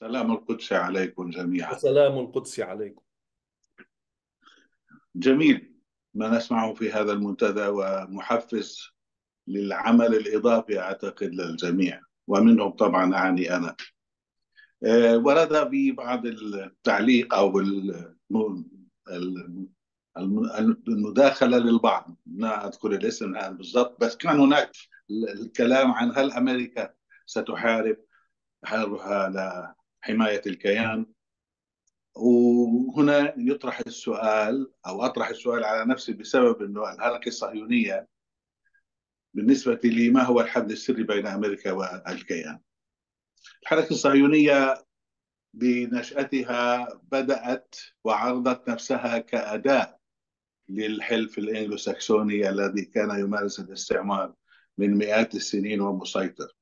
سلام القدس عليكم جميعا. وسلام القدس عليكم. جميل. ما نسمعه في هذا المنتدى ومحفز للعمل الإضافي أعتقد للجميع ومنهم طبعا أعني أنا. آه، ورد في بعض التعليق أو المداخلة للبعض. لا أذكر الاسم الآن بالضبط بس كان هناك الكلام عن هل أمريكا ستحارب حربها لحماية الكيان. وهنا يطرح السؤال أو أطرح السؤال على نفسي بسبب أنه الحركة الصهيونية بالنسبة لي ما هو الحد السري بين أمريكا والكيان. الحركة الصهيونية بنشأتها بدأت وعرضت نفسها كأداة للحلف الانجلو ساكسوني الذي كان يمارس الاستعمار من مئات السنين ومسيطر.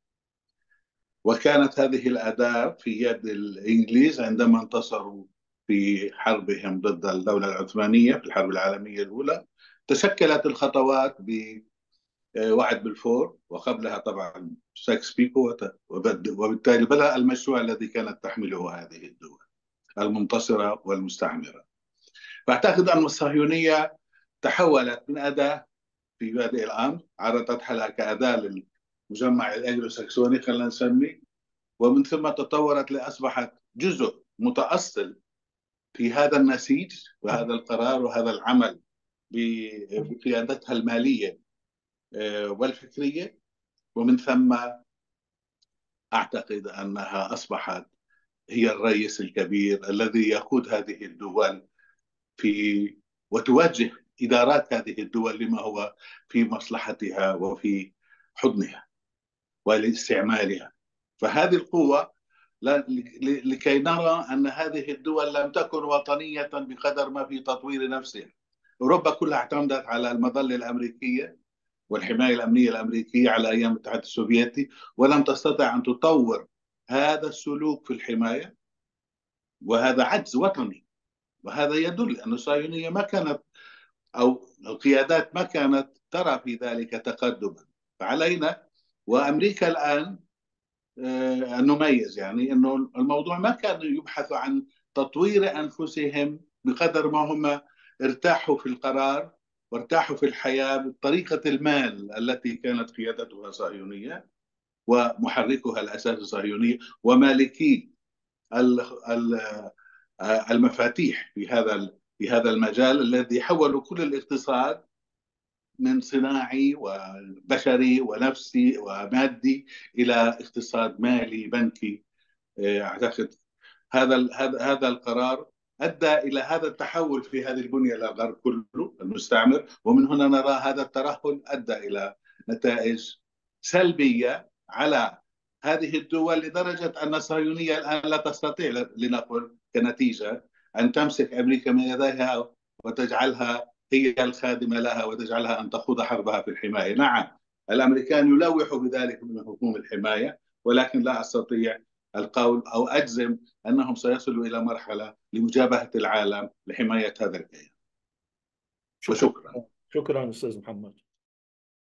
وكانت هذه الأداة في يد الإنجليز عندما انتصروا في حربهم ضد الدولة العثمانية في الحرب العالمية الأولى. تشكلت الخطوات بوعد بلفور وقبلها طبعا سايكس بيكو وبالتالي بدأ المشروع الذي كانت تحمله هذه الدول المنتصرة والمستعمرة. فأعتقد أن الصهيونية تحولت من أداة في بادئ الأمر عرضت حالها كأداة للمجمع الأنجلو ساكسوني خلينا نسمي ومن ثم تطورت لأصبحت جزء متأصل في هذا النسيج وهذا القرار وهذا العمل بقيادتها المالية آه، والفكرية. ومن ثم أعتقد أنها أصبحت هي الرئيس الكبير الذي يقود هذه الدول في وتوجه إدارات هذه الدول لما هو في مصلحتها وفي حضنها. ولاستعمالها فهذه القوة لكي نرى أن هذه الدول لم تكن وطنية بقدر ما في تطوير نفسها. أوروبا كلها اعتمدت على المظلة الأمريكية والحماية الأمنية الأمريكية على أيام الاتحاد السوفيتي ولم تستطع أن تطور هذا السلوك في الحماية. وهذا عجز وطني. وهذا يدل أن الصهيونية ما كانت أو القيادات ما كانت ترى في ذلك تقدما. فعلينا وأمريكا الآن آه، نميز يعني أنه الموضوع ما كان يبحث عن تطوير أنفسهم بقدر ما هم ارتاحوا في القرار وارتاحوا في الحياة بطريقة المال التي كانت قيادتها صهيونية ومحركها الأساس الصهيونية ومالكي آه، المفاتيح في هذا في هذا المجال الذي حولوا كل الاقتصاد من صناعي وبشري ونفسي ومادي إلى اقتصاد مالي بنكي. آه، أعتقد هذا هذا القرار أدى إلى هذا التحول في هذه البنية للغرب كله المستعمر. ومن هنا نرى هذا الترهل أدى إلى نتائج سلبية على هذه الدول لدرجة أن الصهيونية الآن لا تستطيع لنقل كنتيجة أن تمسك أمريكا من يديها وتجعلها هي الخادمة لها وتجعلها أن تخوض حربها في الحماية. نعم الأمريكان يلوحوا بذلك من حكوم الحماية ولكن لا أستطيع القول أو أجزم أنهم سيصلوا إلى مرحلة لمجابهة العالم لحماية هذا الكيان. شكرا. شكرا أستاذ محمد.